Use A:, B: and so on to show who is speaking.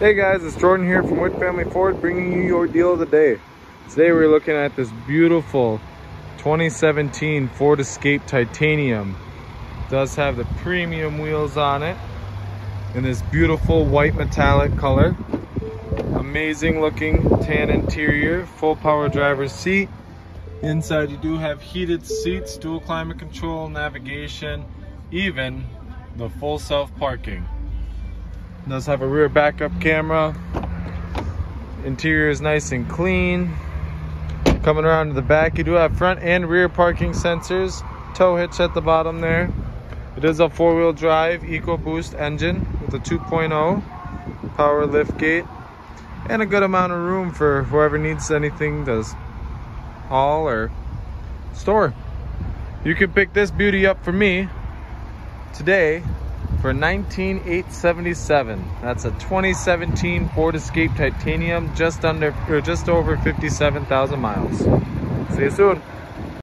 A: Hey guys, it's Jorden here from Witt Family Ford bringing you your deal of the day. Today we're looking at this beautiful 2017 Ford Escape Titanium. It does have the premium wheels on it in this beautiful white metallic color. Amazing looking tan interior, full power driver's seat. Inside you do have heated seats, dual climate control, navigation, even the full self parking. Does have a rear backup camera. Interior is nice and clean. Coming around to the back, you do have front and rear parking sensors. Tow hitch at the bottom there. It is a four-wheel drive EcoBoost engine with a 2.0 power lift gate and a good amount of room for whoever needs anything to haul or store. You can pick this beauty up for me today for 19877 that's a 2017 ford escape titanium just under or just over 57,000 miles. See you soon